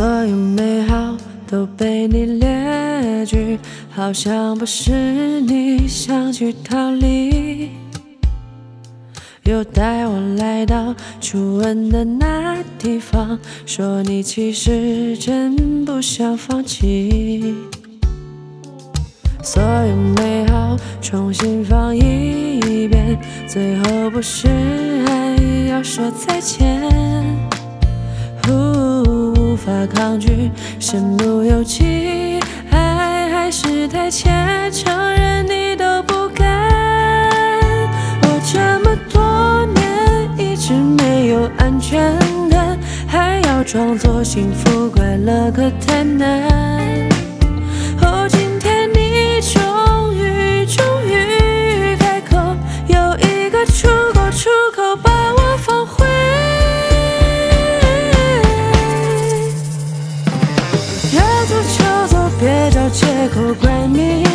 所有美好都被你列举，好像不是你想去逃离。又带我来到初吻的那地方，说你其实真不想放弃。所有美好重新放一遍，最后不是还要说再见。无法抗拒，身不由己，爱还是太浅，承认你都不敢。我这么多年一直没有安全感，还要装作幸福快乐，可太难。借口怪命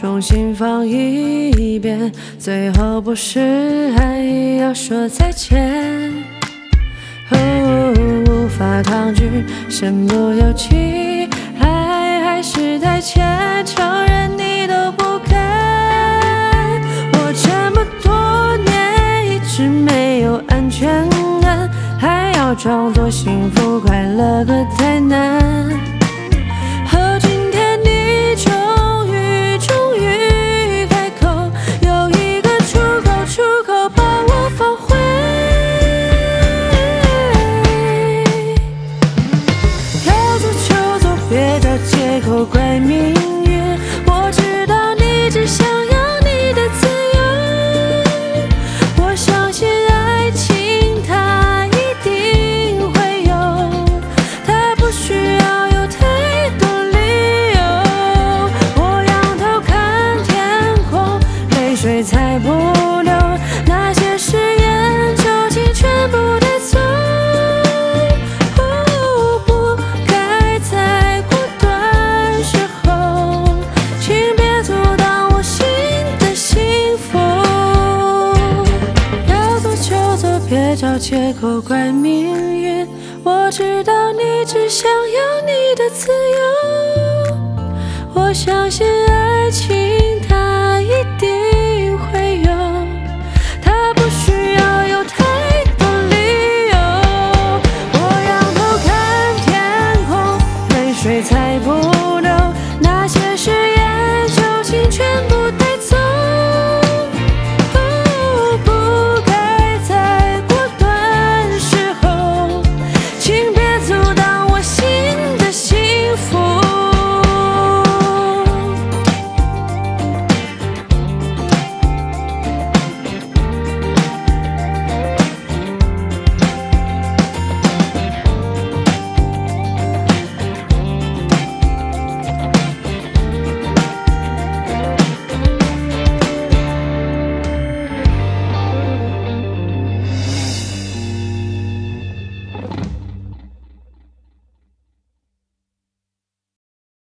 重新放一遍，最后不是还要说再见。哦，无法抗拒，身不由己，爱还是太浅，承认你都不敢。我这么多年一直没有安全感，还要装作幸福快乐，可太难。找借口怪命运。我知道你只想要你的自由。我相信爱情它一定会有，它不需要有太多理由。我仰头看天空，泪水才不流